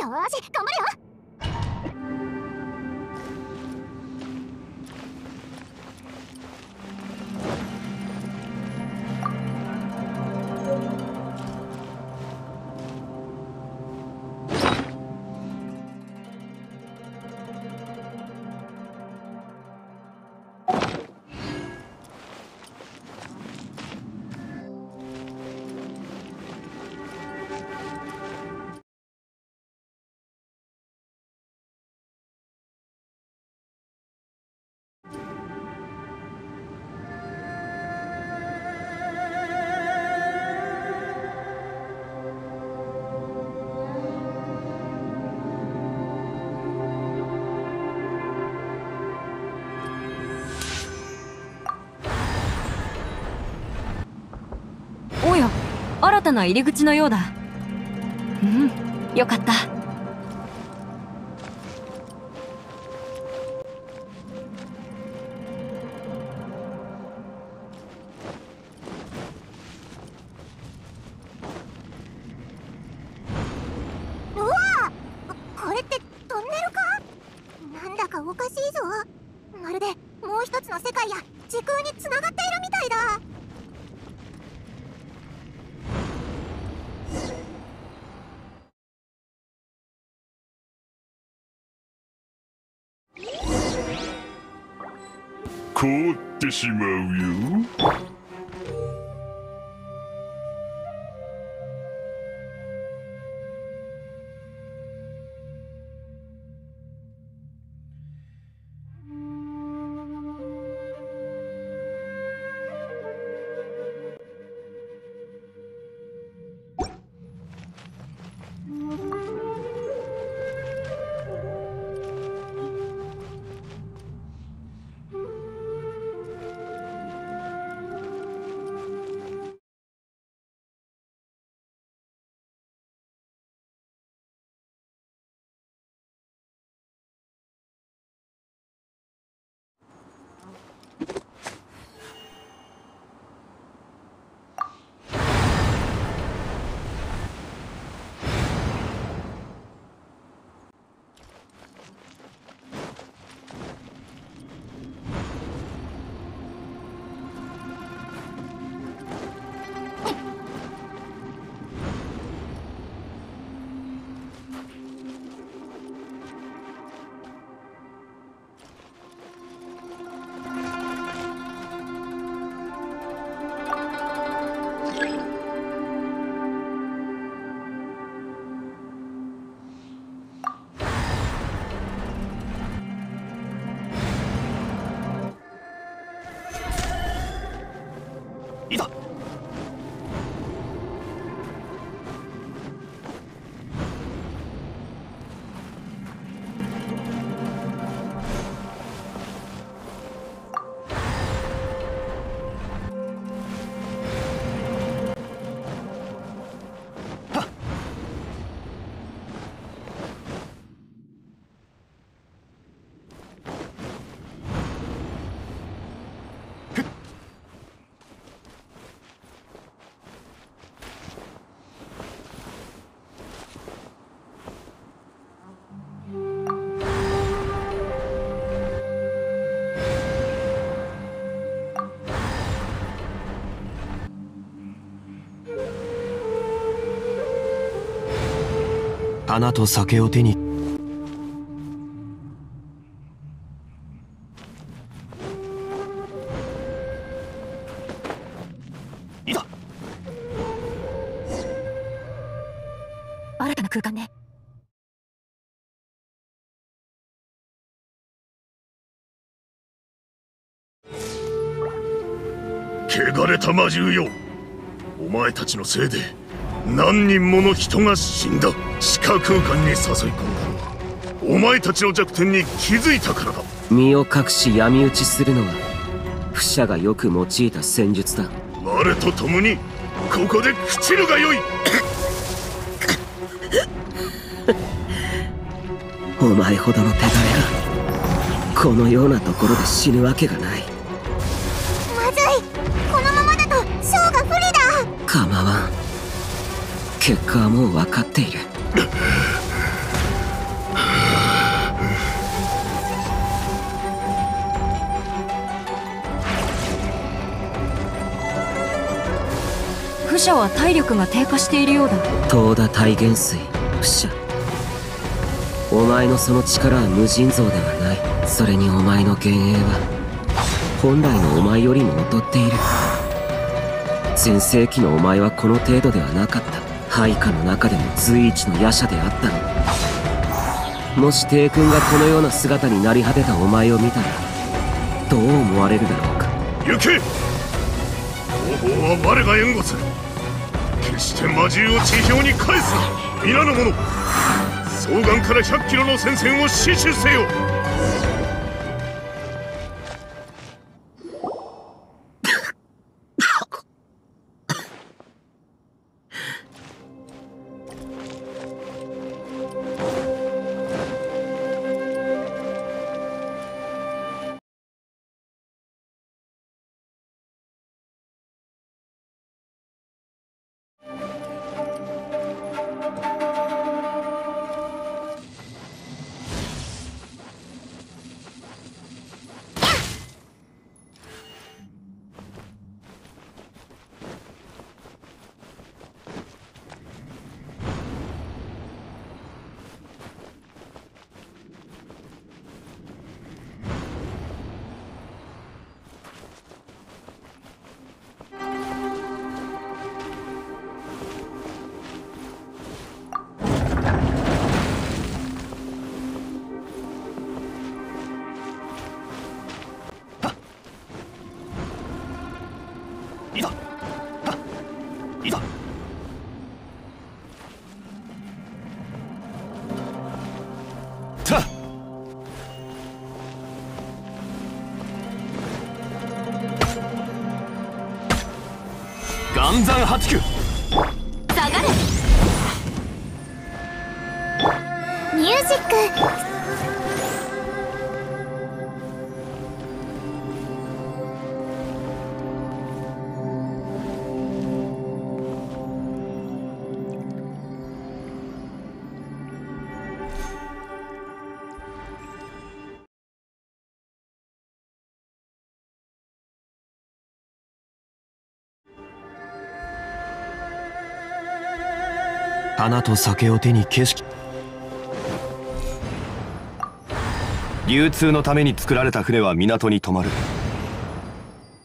よーし頑新たな入り口のようだ。うんよかった。凍ってしまうよ。花と酒を手に。いざ。新たな空間ね。汚れた魔獣よ。お前たちのせいで何人もの人が死んだ。地下空間に誘い込んだ。のはお前たちの弱点に気づいたからだ。身を隠し闇討ちするのは不者がよく用いた戦術だ。我と共にここで朽ちるがよい。お前ほどの手だれがこのようなところで死ぬわけがない結果はもう分かっている。不者は体力が低下しているようだ。東田大元帥不者お前のその力は無尽蔵ではない。それにお前の幻影は本来のお前よりも劣っている。全盛期のお前はこの程度ではなかった。配下の中でも随一の夜叉であったの。もし帝君がこのような姿になり果てたお前を見たらどう思われるだろうか。行け!方法は我が援護する。決して魔獣を地表に返すな。皆の者双眼から100キロの戦線を死守せよ。ミュージック花と酒を手に景色。流通のために作られた船は港に止まる。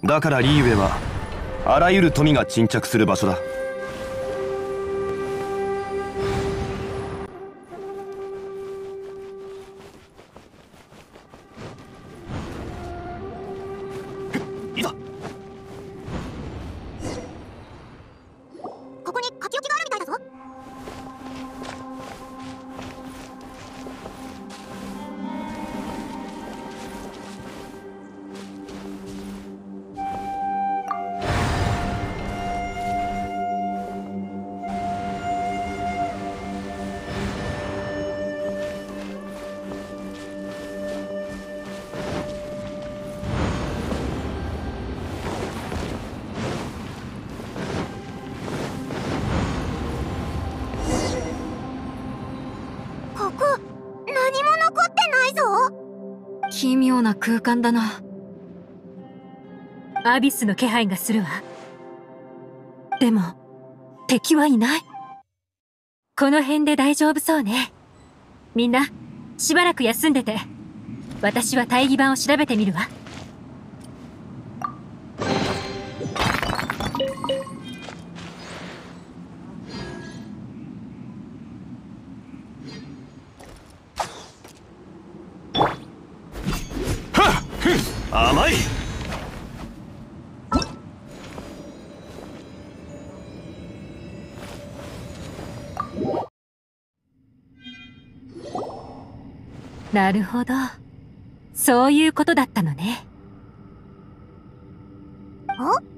だからリーウェはあらゆる富が沈着する場所だ。いざ。奇妙な空間だなアビスの気配がするわ。でも、敵はいない。この辺で大丈夫そうね。みんな、しばらく休んでて。私は大義版を調べてみるわ。甘いなるほど。そういうことだったのね。お